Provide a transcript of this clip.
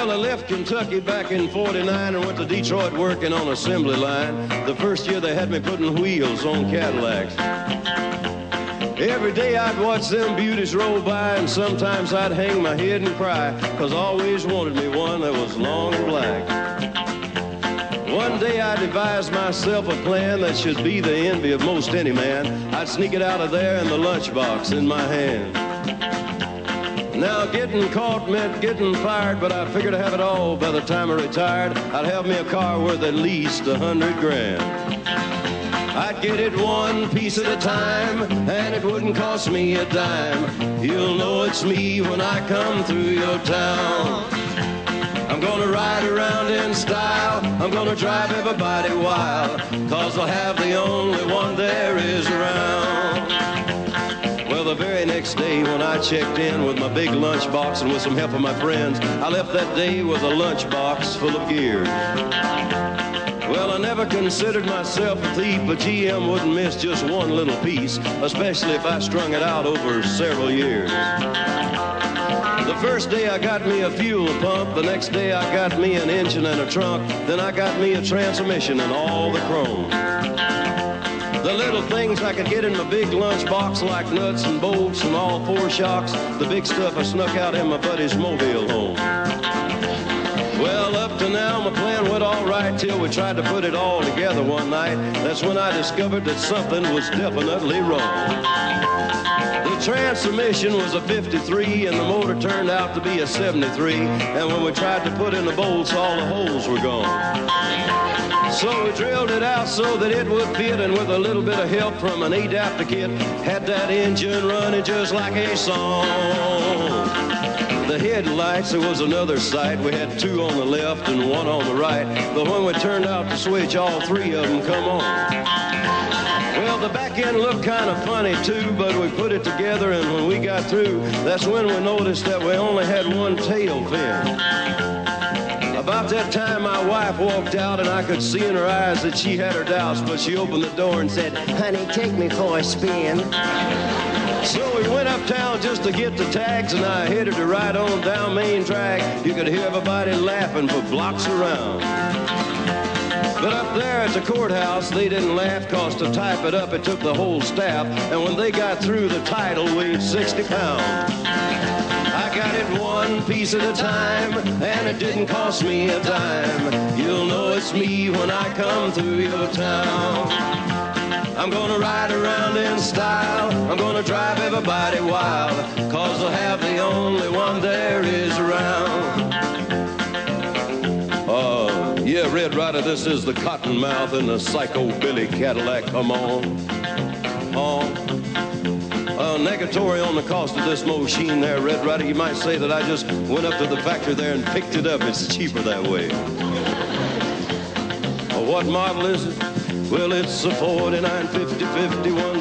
Well, I left Kentucky back in 49 and went to Detroit working on assembly line. The first year they had me putting wheels on Cadillacs. Every day I'd watch them beauties roll by and sometimes I'd hang my head and cry cause I always wanted me one that was long and black. One day I devised myself a plan that should be the envy of most any man. I'd sneak it out of there in the lunchbox in my hand. Now getting caught meant getting fired, but I figured I'd have it all by the time I retired. I'd have me a car worth at least a hundred grand. I'd get it one piece at a time, and it wouldn't cost me a dime. You'll know it's me when I come through your town. I'm gonna ride around in style. I'm gonna drive everybody wild. Cause I'll have the only one there is around. When I checked in with my big lunchbox and with some help of my friends, I left that day with a lunchbox full of gear. Well, I never considered myself a thief, but GM wouldn't miss just one little piece, especially if I strung it out over several years. The first day I got me a fuel pump, the next day I got me an engine and a trunk, then I got me a transmission and all the chrome. The little things I could get in my big lunchbox like nuts and bolts and all four shocks, the big stuff I snuck out in my buddy's mobile home. Well, up to now, my plan went all right till we tried to put it all together one night. That's when I discovered that something was definitely wrong. The transmission was a 53 and the motor turned out to be a 73. And when we tried to put in the bolts, all the holes were gone. So we drilled it out so that it would fit, and with a little bit of help from an adapter kit, had that engine running just like a song. The headlights, there was another sight. We had two on the left and one on the right. But when we turned out the switch, all three of them come on. Well, the back end looked kind of funny too, but we put it together, and when we got through, that's when we noticed that we only had one tail fin. That time, my wife walked out, and I could see in her eyes that she had her doubts, but she opened the door and said, Honey, take me for a spin. So we went uptown just to get the tags, and I headed to ride on down Main Track. You could hear everybody laughing for blocks around. But up there at the courthouse, they didn't laugh, cause to type it up, it took the whole staff. And when they got through, the title weighed 60 pounds. One piece at a time, and it didn't cost me a dime. You'll know it's me when I come through your town. I'm gonna ride around in style. I'm gonna drive everybody wild. Cause I'll have the only one there is around. Uh, yeah, Red Rider, this is the Cottonmouth and the Psychobilly Cadillac. Come. On. Negatory on the cost of this machine there, Red Rider. You might say that I just went up to the factory there and picked it up. It's cheaper that way. Uh, what model is it? Well, it's a 49, 50, 51,